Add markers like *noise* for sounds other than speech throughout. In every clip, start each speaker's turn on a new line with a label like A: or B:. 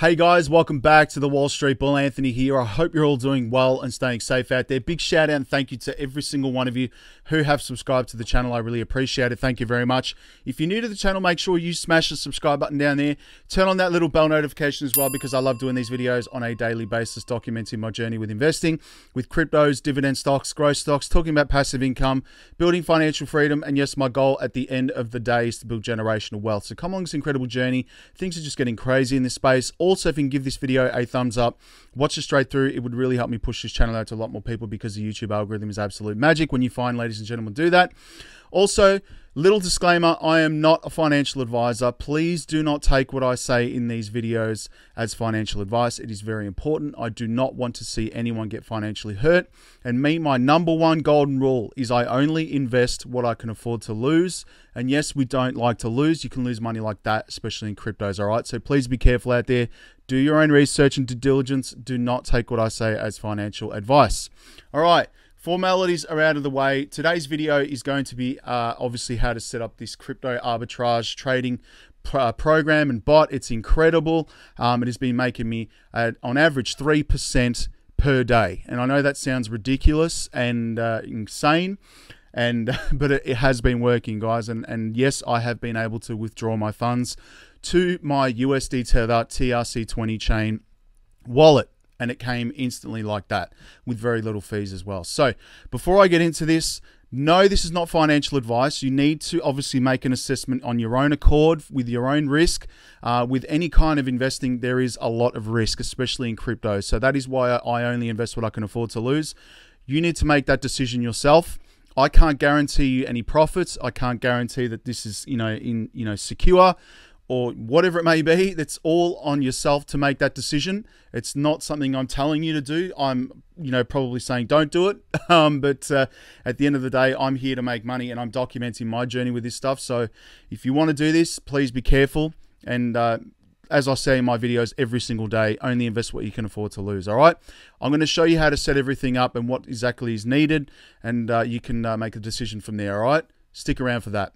A: Hey guys, welcome back to the Wall Street Bull. Anthony here. I hope you're all doing well and staying safe out there. Big shout out and thank you to every single one of you who have subscribed to the channel. I really appreciate it. Thank you very much. If you're new to the channel, make sure you smash the subscribe button down there. Turn on that little bell notification as well because I love doing these videos on a daily basis, documenting my journey with investing, with cryptos, dividend stocks, growth stocks, talking about passive income, building financial freedom, and yes, my goal at the end of the day is to build generational wealth. So come along this incredible journey. Things are just getting crazy in this space. Also, if you can give this video a thumbs up, watch it straight through. It would really help me push this channel out to a lot more people because the YouTube algorithm is absolute magic when you find, ladies and gentlemen, do that. Also, little disclaimer I am not a financial advisor. Please do not take what I say in these videos as financial advice. It is very important. I do not want to see anyone get financially hurt. And me, my number one golden rule is I only invest what I can afford to lose. And yes, we don't like to lose. You can lose money like that, especially in cryptos. All right. So please be careful out there. Do your own research and due diligence. Do not take what I say as financial advice. All right. Formalities are out of the way. Today's video is going to be uh, obviously how to set up this crypto arbitrage trading uh, program and bot. It's incredible. Um, it has been making me, on average, 3% per day. And I know that sounds ridiculous and uh, insane, and *laughs* but it, it, has been working, guys. And, and yes, I have been able to withdraw my funds to my USD Tether TRC20 chain wallet and it came instantly like that with very little fees as well. So before I get into this, no, this is not financial advice. You need to obviously make an assessment on your own accord with your own risk. Uh, with any kind of investing, there is a lot of risk, especially in crypto. So that is why I only invest what I can afford to lose. You need to make that decision yourself. I can't guarantee you any profits. I can't guarantee that this is, you know, in you know secure or whatever it may be. That's all on yourself to make that decision. It's not something I'm telling you to do. I'm, you know, probably saying don't do it. *laughs* Um, but uh, at the end of the day, I'm here to make money and I'm documenting my journey with this stuff. So if you want to do this, please be careful. And uh, as I say in my videos every single day, only invest what you can afford to lose. All right. I'm going to show you how to set everything up and what exactly is needed. And uh, you can uh, make a decision from there. All right. Stick around for that.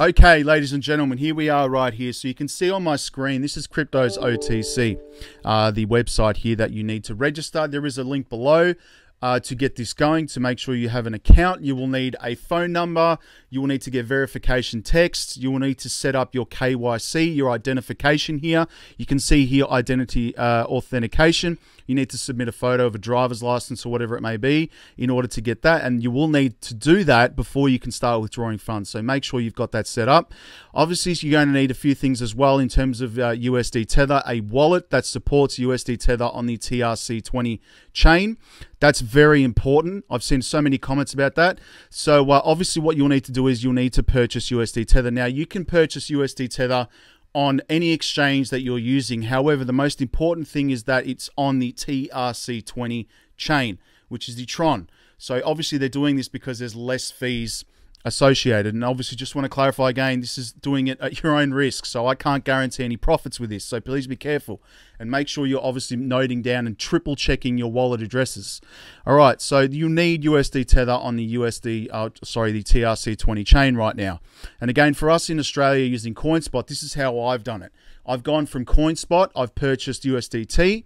A: Okay, ladies and gentlemen, here we are right here. So you can see on my screen, this is Cryptos OTC, uh, the website here that you need to register. There is a link below uh, to get this going. To make sure you have an account, you will need a phone number. You will need to get verification text. You will need to set up your KYC, your identification here. You can see here identity uh, authentication you need to submit a photo of a driver's license or whatever it may be in order to get that. And you will need to do that before you can start withdrawing funds. So make sure you've got that set up. Obviously, you're going to need a few things as well in terms of uh, USD Tether, a wallet that supports USD Tether on the TRC20 chain. That's very important. I've seen so many comments about that. So uh, obviously what you'll need to do is you'll need to purchase USD Tether. Now you can purchase USD Tether on any exchange that you're using. However, the most important thing is that it's on the TRC20 chain, which is the Tron. So obviously they're doing this because there's less fees associated. And obviously, just want to clarify again, this is doing it at your own risk. So I can't guarantee any profits with this. So please be careful and make sure you're obviously noting down and triple checking your wallet addresses. All right, so you need USD Tether on the USD, uh, sorry, the TRC20 chain right now. And again, for us in Australia using CoinSpot, this is how I've done it. I've gone from CoinSpot, I've purchased USDT,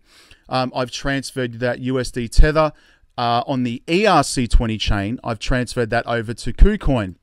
A: um, I've transferred that USD Tether uh, on the ERC20 chain, I've transferred that over to KuCoin.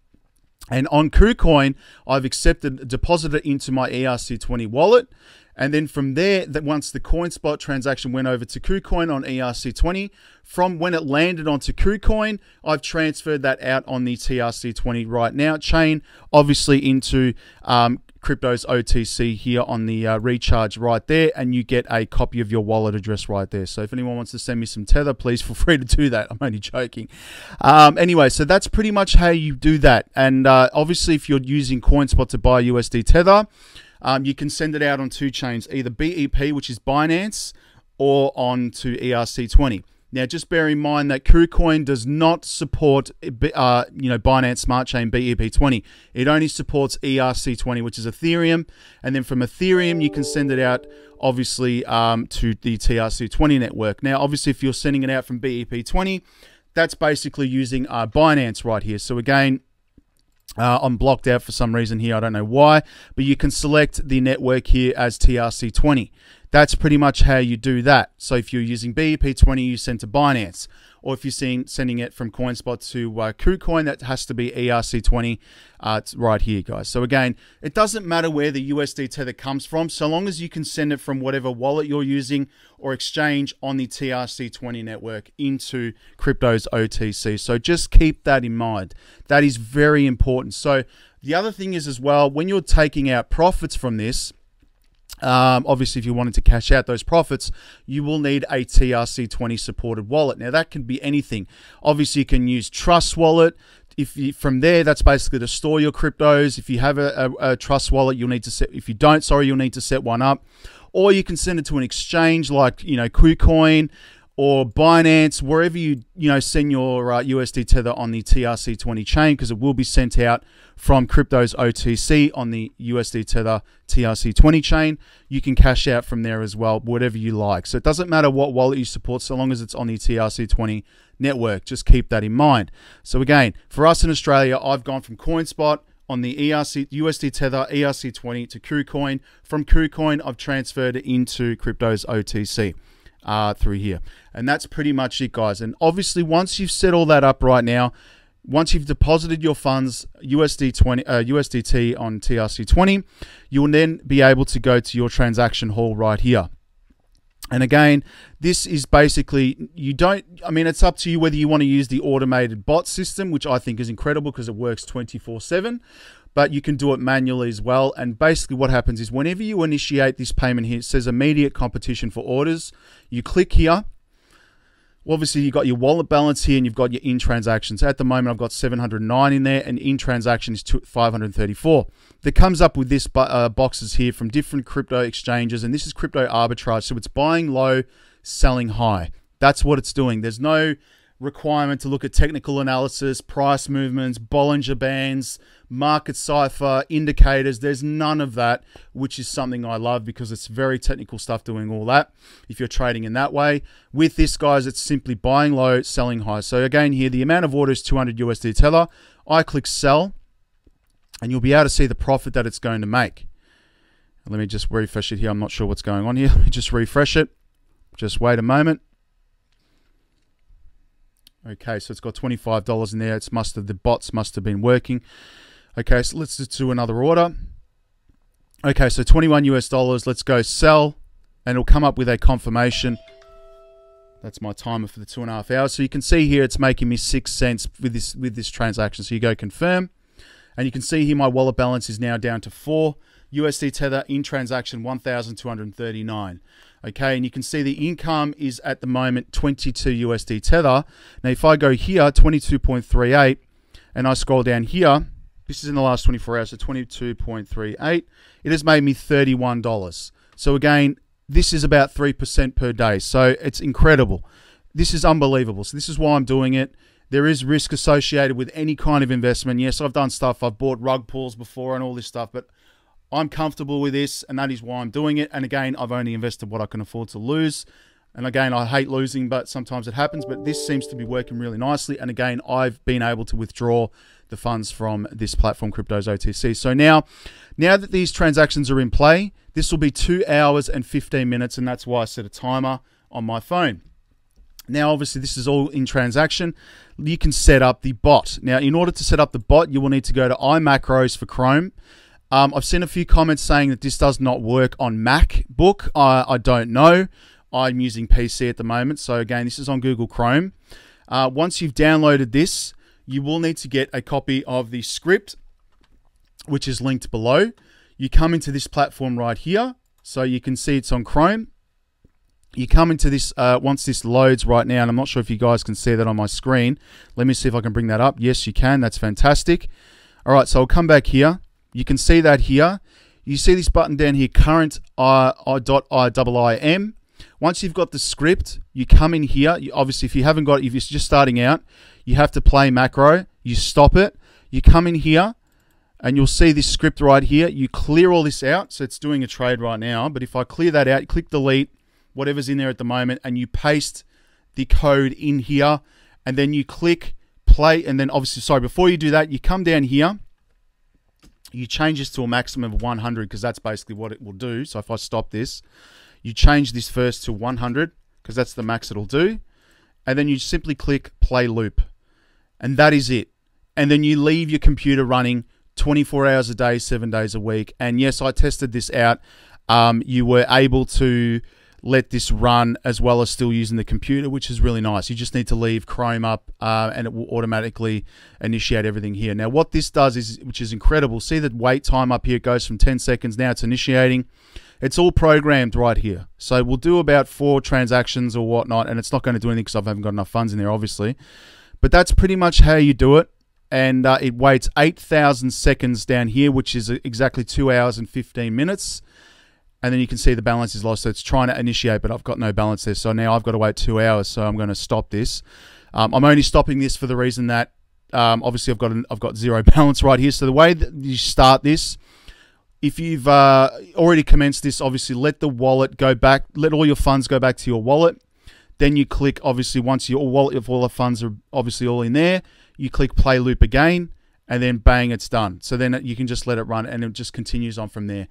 A: And on KuCoin, I've accepted, deposited into my ERC20 wallet. And then from there, that once the CoinSpot transaction went over to KuCoin on ERC20, from when it landed onto KuCoin, I've transferred that out on the TRC20 right now chain, obviously into um, cryptos OTC here on the uh, recharge right there, and you get a copy of your wallet address right there. So if anyone wants to send me some Tether, please feel *laughs* free to do that. I'm only joking. Um, anyway, so that's pretty much how you do that. And uh, obviously, if you're using CoinSpot to buy USD Tether, um, you can send it out on two chains, either BEP, which is Binance, or on to ERC20. Now, just bear in mind that KuCoin does not support, uh, you know, Binance Smart Chain BEP20. It only supports ERC20, which is Ethereum, and then from Ethereum you can send it out, obviously, um, to the TRC20 network. Now, obviously, if you're sending it out from BEP20, that's basically using uh, Binance right here. So again, uh, I'm blocked out for some reason here. I don't know why, but you can select the network here as TRC20. That's pretty much how you do that. So if you're using BEP20, you send to Binance. Or if you're seeing, sending it from CoinSpot to uh, KuCoin, that has to be ERC20. Uh, right here, guys. So again, it doesn't matter where the USD Tether comes from, so long as you can send it from whatever wallet you're using or exchange on the TRC20 network into crypto's OTC. So just keep that in mind. That is very important. So the other thing is as well, when you're taking out profits from this, um, obviously, if you wanted to cash out those profits, you will need a TRC20 supported wallet. Now, that can be anything. Obviously, you can use Trust Wallet. If you, from there, that's basically to store your cryptos. If you have a, a, a Trust Wallet, you'll need to set. If you don't, sorry, you'll need to set one up. Or you can send it to an exchange like you know KuCoin or Binance, wherever you you know send your uh, USD tether on the TRC20 chain, because it will be sent out from Crypto's OTC on the USD tether TRC20 chain. You can cash out from there as well, whatever you like. So it doesn't matter what wallet you support, so long as it's on the TRC20 network. Just keep that in mind. So again, for us in Australia, I've gone from CoinSpot on the ERC USD Tether ERC20 to KuCoin. From KuCoin, I've transferred it into Crypto's OTC uh, through here. And that's pretty much it, guys. And obviously, once you've set all that up right now, once you've deposited your funds USD 20 uh, USDT on TRC20, you will then be able to go to your transaction hall right here. And again, this is basically you don't. I mean, it's up to you whether you want to use the automated bot system, which I think is incredible because it works 24 7 but you can do it manually as well. And basically, what happens is whenever you initiate this payment here, it says immediate competition for orders. You click here. obviously, you've got your wallet balance here and you've got your in transactions. At the moment, I've got 709 in there, and in transaction is 534. That comes up with this uh, boxes here from different crypto exchanges, and this is crypto arbitrage. So it's buying low, selling high. That's what it's doing. There's no requirement to look at technical analysis, price movements, Bollinger Bands, market cipher, indicators. There's none of that, which is something I love because it's very technical stuff doing all that if you're trading in that way. With this, guys, it's simply buying low, selling high. So again, here, the amount of order is 200 USD Tether. I click sell, and you'll be able to see the profit that it's going to make. Let me just refresh it here. I'm not sure what's going on here. *laughs* Let me just refresh it. Just wait a moment. Okay, so it's got $25 in there. It's must have, the bots must have been working. Okay, so let's just do another order. Okay, so 21 US dollars. Let's go sell, and it'll come up with a confirmation. That's my timer for the two and a half hours. So you can see here it's making me six cents with this with this transaction. So you go confirm, and you can see here my wallet balance is now down to four USD tether in transaction 1,239. Okay, and you can see the income is at the moment 22 USD tether. Now, if I go here, 22.38, and I scroll down here, this is in the last 24 hours, so 22.38. It has made me $31. So again, this is about 3% per day. So it's incredible. This is unbelievable. So this is why I'm doing it. There is risk associated with any kind of investment. Yes, I've done stuff. I've bought rug pulls before and all this stuff, but I'm comfortable with this, and that is why I'm doing it. And again, I've only invested what I can afford to lose. And again, I hate losing, but sometimes it happens. But this seems to be working really nicely. And again, I've been able to withdraw the funds from this platform, Crypto's OTC. So now, now that these transactions are in play, this will be two hours and 15 minutes, and that's why I set a timer on my phone. Now, obviously, this is all in transaction. You can set up the bot. Now, in order to set up the bot, you will need to go to iMacros for Chrome. Um, I've seen a few comments saying that this does not work on MacBook. I, I don't know. I'm using PC at the moment. So, again, this is on Google Chrome. Uh, once you've downloaded this, you will need to get a copy of the script, which is linked below. You come into this platform right here. So you can see it's on Chrome. You come into this, uh, once this loads right now, and I'm not sure if you guys can see that on my screen. Let me see if I can bring that up. Yes, you can. That's fantastic. All right, so I'll come back here. You can see that here. You see this button down here, current I, I, dot I, I, M. Once you've got the script, you come in here. You, obviously, if you haven't got, if you're just starting out, you have to play macro. You stop it. You come in here, and you'll see this script right here. You clear all this out. So it's doing a trade right now. But if I clear that out, click delete, whatever's in there at the moment, and you paste the code in here, and then you click play. And then obviously, sorry, before you do that, you come down here. You change this to a maximum of 100 because that's basically what it will do. So if I stop this, You change this first to 100 because that's the max it'll do. And then you simply click play loop. And that is it. And then you leave your computer running 24 hours a day, seven days a week. And yes, I tested this out. Um, you were able to let this run as well as still using the computer, which is really nice. You just need to leave Chrome up uh, and it will automatically initiate everything here. Now, what this does is, which is incredible, see the wait time up here it goes from 10 seconds, now it's initiating. It's all programmed right here. So we'll do about four transactions or whatnot, and it's not going to do anything because I haven't got enough funds in there, obviously. But that's pretty much how you do it. And uh, it waits 8,000 seconds down here, which is exactly two hours and 15 minutes and then you can see the balance is lost. So it's trying to initiate, but I've got no balance there. So now I've got to wait two hours. So I'm going to stop this. Um, I'm only stopping this for the reason that um, obviously I've got an, I've got zero *laughs* balance right here. So the way that you start this, if you've uh, already commenced this, obviously let the wallet go back, let all your funds go back to your wallet. Then you click obviously once your wallet of all the funds are obviously all in there, you click play loop again, and then bang, it's done. So then you can just let it run, and it just continues on from there.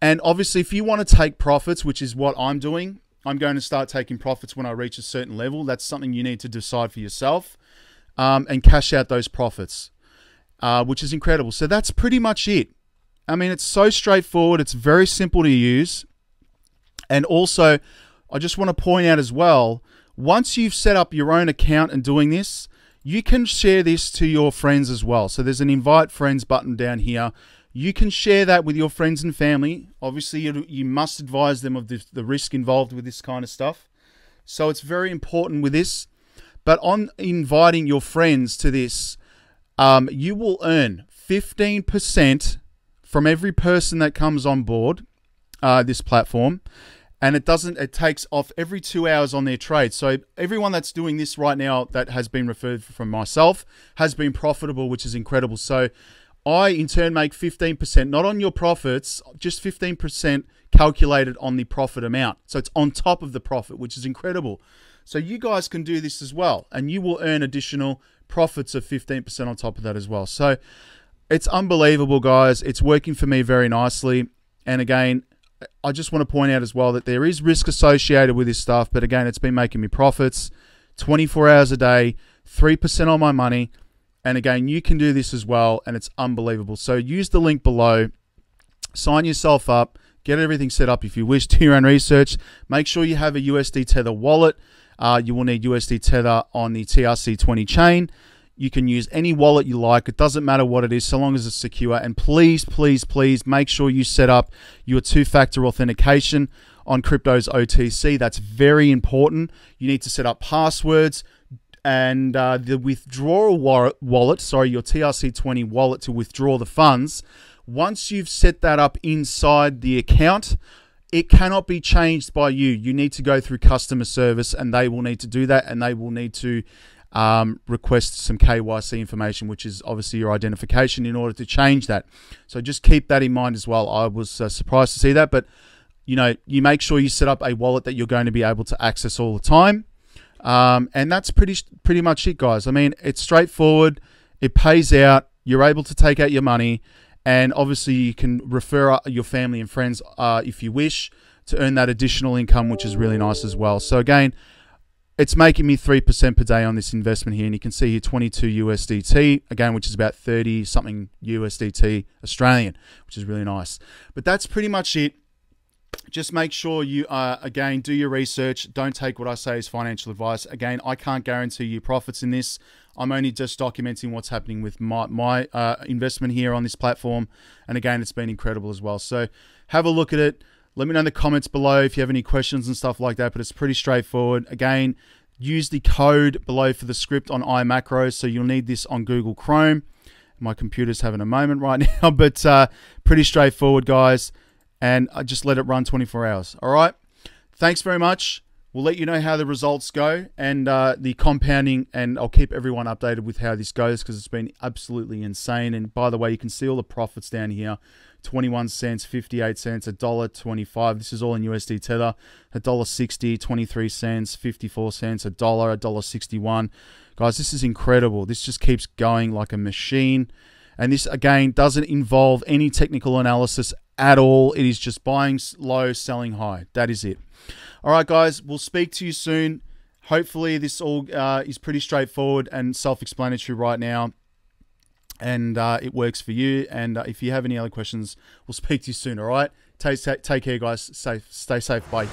A: And obviously, if you want to take profits, which is what I'm doing, I'm going to start taking profits when I reach a certain level. That's something you need to decide for yourself um, and cash out those profits, uh, which is incredible. So that's pretty much it. I mean, it's so straightforward, it's very simple to use. And also, I just want to point out as well once you've set up your own account and doing this, you can share this to your friends as well. So there's an invite friends button down here you can share that with your friends and family. Obviously, you, you must advise them of the, the risk involved with this kind of stuff. So it's very important with this. But on inviting your friends to this, um, you will earn 15% from every person that comes on board uh, this platform. And it doesn't, it takes off every two hours on their trade. So everyone that's doing this right now that has been referred from myself has been profitable, which is incredible. So I in turn make 15%, not on your profits, just 15% calculated on the profit amount. So it's on top of the profit, which is incredible. So you guys can do this as well, and you will earn additional profits of 15% on top of that as well. So it's unbelievable, guys. It's working for me very nicely. And again, I just want to point out as well that there is risk associated with this stuff, but again, it's been making me profits 24 hours a day, 3% on my money. And again, you can do this as well, and it's unbelievable. So use the link below, sign yourself up, get everything set up if you wish, *laughs* do your own research. Make sure you have a USD Tether wallet. Uh, you will need USD Tether on the TRC20 chain. You can use any wallet you like. It doesn't matter what it is, so long as it's secure. And please, please, please make sure you set up your two factor authentication on Crypto's OTC. That's very important. You need to set up passwords and uh, the withdrawal wallet, sorry, your TRC20 wallet to withdraw the funds, once you've set that up inside the account, it cannot be changed by you. You need to go through customer service and they will need to do that and they will need to um, request some KYC information, which is obviously your identification, in order to change that. So just keep that in mind as well. I was uh, surprised to see that, but you know, you make sure you set up a wallet that you're going to be able to access all the time. Um, and that's pretty pretty much it, guys. I mean, it's straightforward. It pays out. You're able to take out your money, and obviously you can refer your family and friends uh, if you wish to earn that additional income, which is really nice as well. So again, it's making me 3% per day on this investment here. And you can see here 22 USDT, again, which is about 30 something USDT Australian, which is really nice. But that's pretty much it just make sure you uh, again do your research. Don't take what i say as financial advice. Again i can't guarantee you profits in this. I'm only just documenting what's happening with my, my uh, investment here on this platform. And again it's been incredible as well. So have a look at it. Let me know in the comments below if you have any questions and stuff like that but it's pretty straightforward. Again use the code below for the script on iMacros so you'll need this on google chrome. My computer's having a moment right *laughs* now but uh, pretty straightforward guys and I just let it run 24 hours. All right. Thanks very much. We'll let you know how the results go and uh, the compounding, and I'll keep everyone updated with how this goes because it's been absolutely insane. And by the way, you can see all the profits down here 21 cents, 58 cents, a dollar 25. This is all in USD Tether. A dollar 60, 23 cents, 54 cents, a dollar, a dollar 61. Guys, this is incredible. This just keeps going like a machine. And this, again, doesn't involve any technical analysis at all. It is just buying low, selling high. That is it. All right, guys, we'll speak to you soon. Hopefully, this all uh, is pretty straightforward and self explanatory right now. And uh, it works for you. And uh, if you have any other questions, we'll *laughs* speak to you soon. All right. Take, take care, guys. Safe. Stay safe. Bye.